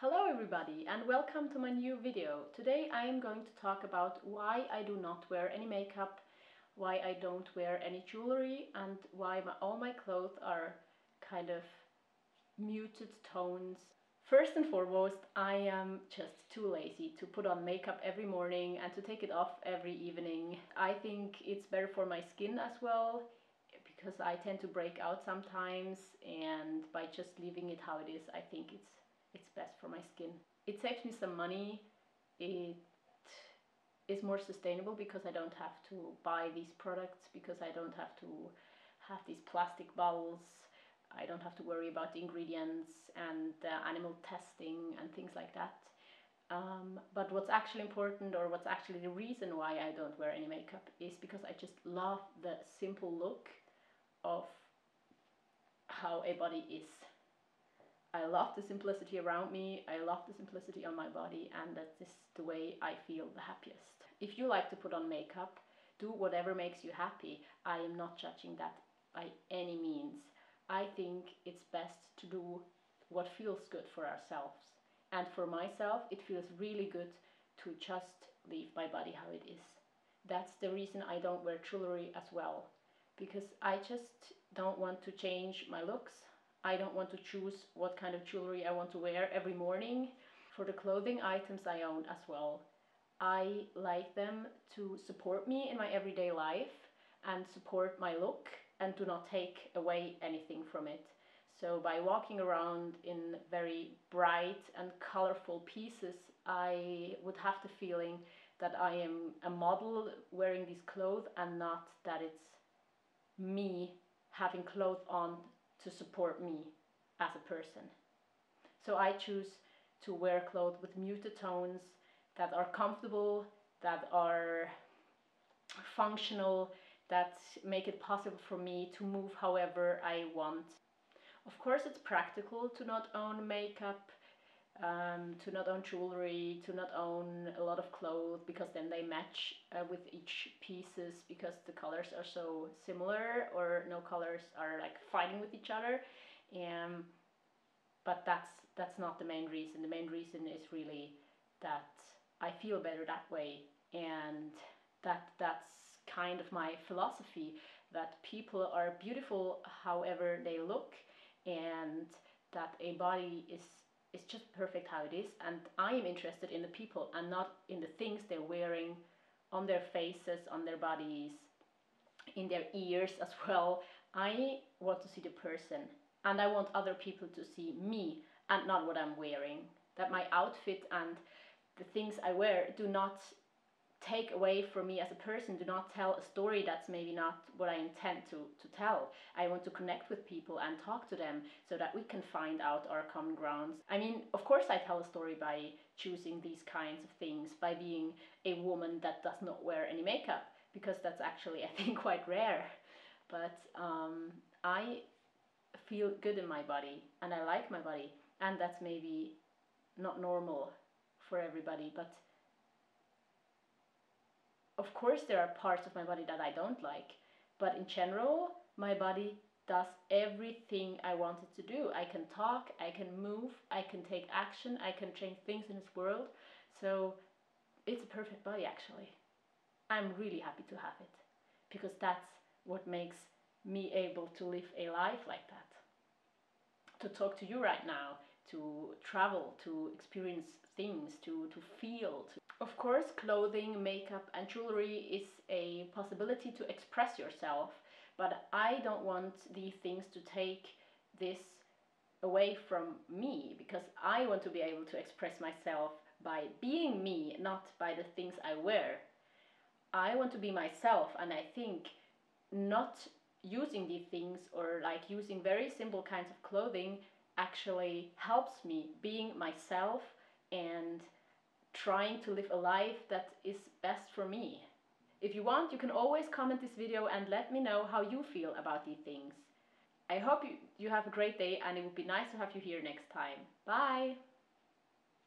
Hello everybody and welcome to my new video. Today I am going to talk about why I do not wear any makeup, why I don't wear any jewelry and why my, all my clothes are kind of muted tones. First and foremost, I am just too lazy to put on makeup every morning and to take it off every evening. I think it's better for my skin as well because I tend to break out sometimes and by just leaving it how it is, I think it's it's best for my skin. It saves me some money. It is more sustainable because I don't have to buy these products because I don't have to have these plastic bottles. I don't have to worry about the ingredients and uh, animal testing and things like that. Um, but what's actually important or what's actually the reason why I don't wear any makeup is because I just love the simple look of how a body is. I love the simplicity around me, I love the simplicity on my body, and that is the way I feel the happiest. If you like to put on makeup, do whatever makes you happy. I am not judging that by any means. I think it's best to do what feels good for ourselves. And for myself, it feels really good to just leave my body how it is. That's the reason I don't wear jewelry as well. Because I just don't want to change my looks. I don't want to choose what kind of jewelry I want to wear every morning. For the clothing items I own as well, I like them to support me in my everyday life and support my look and do not take away anything from it. So by walking around in very bright and colorful pieces, I would have the feeling that I am a model wearing these clothes and not that it's me having clothes on to support me as a person. So I choose to wear clothes with muted tones that are comfortable, that are functional, that make it possible for me to move however I want. Of course, it's practical to not own makeup, um, to not own jewelry, to not own a lot of clothes because then they match uh, with each pieces because the colors are so similar or no colors are like fighting with each other. Um, but that's that's not the main reason. The main reason is really that I feel better that way and that that's kind of my philosophy that people are beautiful however they look and that a body is it's just perfect how it is and I am interested in the people and not in the things they're wearing on their faces, on their bodies, in their ears as well. I want to see the person and I want other people to see me and not what I'm wearing. That my outfit and the things I wear do not take away from me as a person, do not tell a story that's maybe not what I intend to, to tell. I want to connect with people and talk to them so that we can find out our common grounds. I mean, of course, I tell a story by choosing these kinds of things, by being a woman that does not wear any makeup, because that's actually, I think, quite rare. But um, I feel good in my body and I like my body, and that's maybe not normal for everybody, but of course, there are parts of my body that I don't like, but in general, my body does everything I want it to do. I can talk, I can move, I can take action, I can change things in this world. So it's a perfect body actually. I'm really happy to have it because that's what makes me able to live a life like that. To talk to you right now, to travel, to experience things, to, to feel. To of course, clothing, makeup and jewelry is a possibility to express yourself, but I don't want these things to take this away from me because I want to be able to express myself by being me, not by the things I wear. I want to be myself and I think not using these things or like using very simple kinds of clothing actually helps me being myself and trying to live a life that is best for me. If you want, you can always comment this video and let me know how you feel about these things. I hope you, you have a great day and it would be nice to have you here next time. Bye!